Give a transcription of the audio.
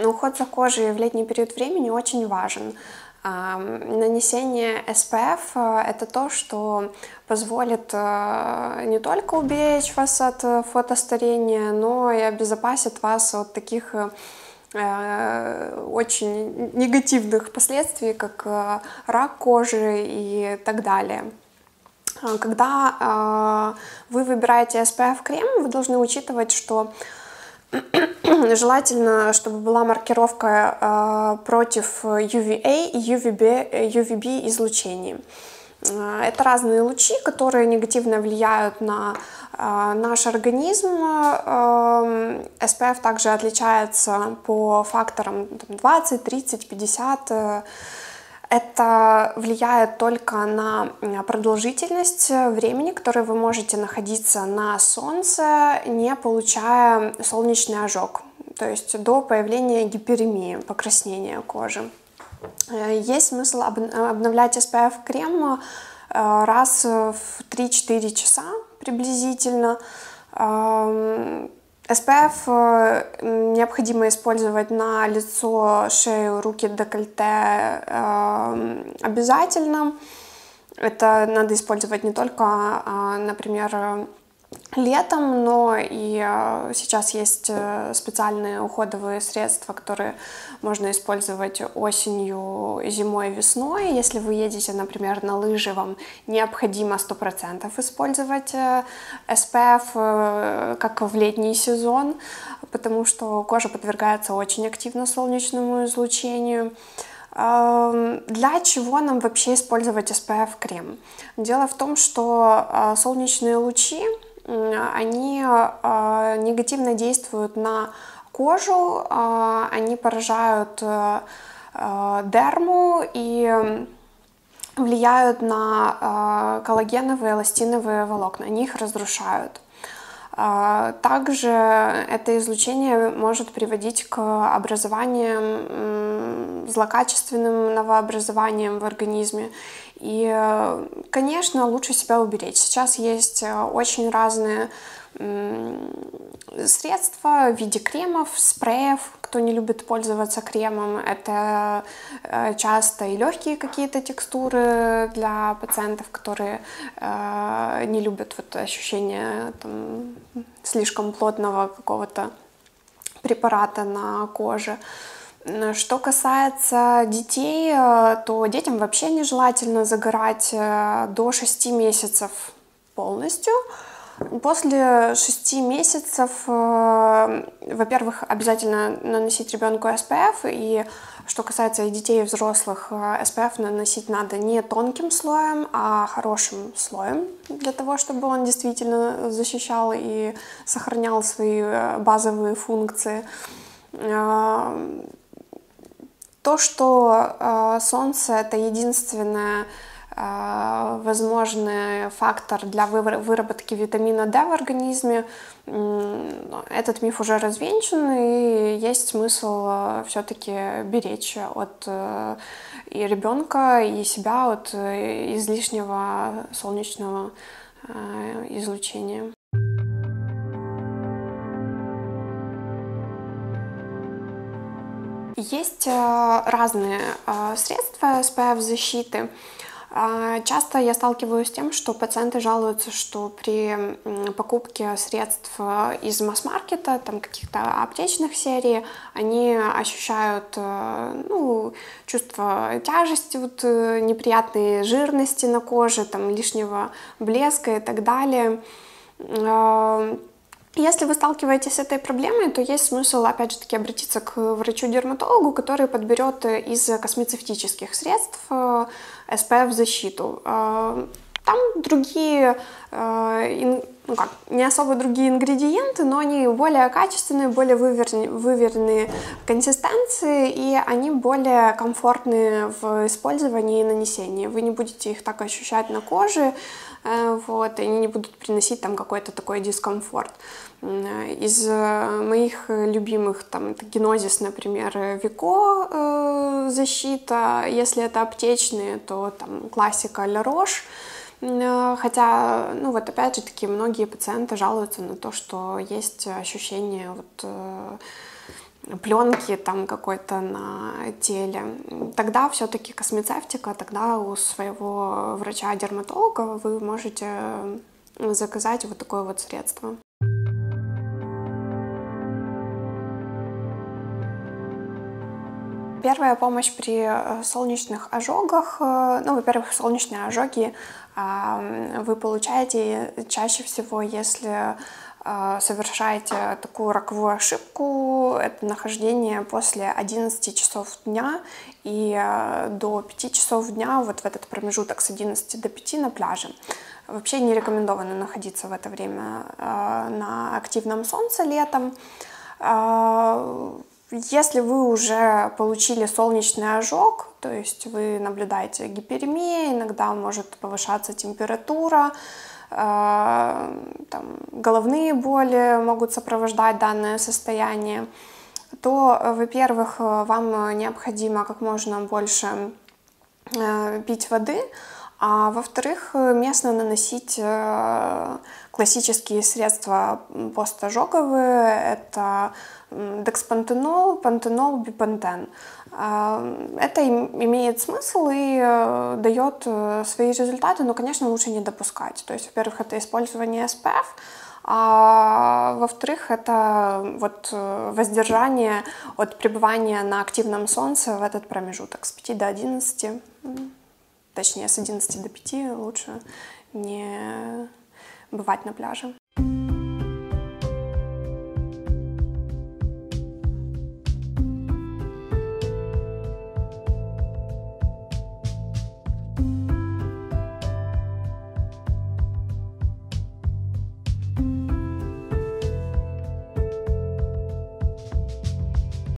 Уход за кожей в летний период времени очень важен. Нанесение SPF э, — это то, что позволит э, не только уберечь вас от э, фотостарения, но и обезопасит вас от таких очень негативных последствий, как рак кожи и так далее. Когда вы выбираете SPF-крем, вы должны учитывать, что Желательно, чтобы была маркировка э, против UVA и UVB, UVB излучений. Э, это разные лучи, которые негативно влияют на э, наш организм. SPF также отличается по факторам 20, 30, 50 это влияет только на продолжительность времени, которое вы можете находиться на солнце, не получая солнечный ожог, то есть до появления гиперемии, покраснения кожи. Э, есть смысл обновлять SPF-крем э, раз в 3-4 часа приблизительно. SPF э, необходимо использовать на лицо, шею, руки, декольте э, обязательно. Это надо использовать не только, а, например, летом, но и э, сейчас есть э, специальные уходовые средства, которые можно использовать осенью, зимой, весной. Если вы едете, например, на лыжи, вам необходимо 100% использовать SPF, э, как в летний сезон, потому что кожа подвергается очень активно солнечному излучению. Эм, для чего нам вообще использовать SPF-крем? Дело в том, что солнечные лучи они а, негативно действуют на кожу, а, они поражают э, э, дерму и влияют на коллагеновые, эластиновые волокна, они их разрушают. А, также это излучение может приводить к образованиям, злокачественным новообразованиям в организме. И, конечно, лучше себя уберечь. Сейчас есть э, очень разные средства в виде кремов, спреев. Кто не любит пользоваться кремом, это э, часто и легкие какие-то текстуры для пациентов, которые э, не любят вот ощущение там, слишком плотного какого-то препарата на коже. Что касается детей, э, то детям вообще нежелательно загорать до 6 месяцев полностью. После шести месяцев, э, во-первых, обязательно наносить ребенку SPF, и что касается детей, и взрослых, э, SPF наносить надо не тонким слоем, а хорошим слоем, для того, чтобы он действительно защищал и сохранял свои э, базовые функции. То, что солнце это единственное а, возможный фактор для выработки витамина D в организме. Этот миф уже развенчан, и есть смысл а, все-таки беречь от э, и ребенка, и себя от э, излишнего солнечного э, излучения. Есть разные средства SPF-защиты. А, часто я сталкиваюсь с тем, что пациенты жалуются, что при покупке средств э, из масс-маркета, там каких-то аптечных серий, они ощущают э, ну, чувство тяжести, вот, э, неприятной жирности на коже, там, лишнего блеска и так далее. Если вы сталкиваетесь с этой проблемой, то есть смысл, опять же таки, обратиться к врачу-дерматологу, который подберет из космецевтических средств SPF-защиту. Э, там другие, э, ну как, не особо другие ингредиенты, но они более качественные, более выверенные, выверенные консистенции, и они более комфортные в использовании и нанесении. Вы не будете их так ощущать на коже, э, вот, и они не будут приносить там какой-то такой дискомфорт. Из моих любимых, там, это генозис, например, Вико э, защита, если это аптечные, то там классика Ля Рош, Э, хотя, ну вот опять же таки, многие пациенты жалуются на то, что есть ощущение вот, э, пленки там какой-то на теле, тогда все-таки космецевтика, тогда у своего врача-дерматолога вы можете заказать вот такое вот средство. Первая помощь при э, солнечных ожогах. Э, ну, во-первых, солнечные ожоги вы получаете чаще всего, если э, совершаете такую роковую ошибку, это нахождение после 11 часов дня и до 5 часов дня, вот в этот промежуток с 11 до 5 на пляже. Вообще не рекомендовано находиться в это время на активном солнце летом. Если вы уже получили солнечный ожог, то есть вы наблюдаете гиперемию, иногда может повышаться температура, э, там, головные боли могут сопровождать данное состояние, то, во-первых, вам необходимо как можно больше э, пить воды, а во-вторых, местно наносить э, классические средства постожоговые. Это декспантенол, пантенол, бипантен. А, это имеет смысл и э, дает э, свои результаты, но, конечно, лучше не допускать. То есть, во-первых, это использование SPF, а во-вторых, это вот э, воздержание от пребывания на активном солнце в этот промежуток с 5 до 11, точнее с 11 до 5 лучше не бывать на пляже.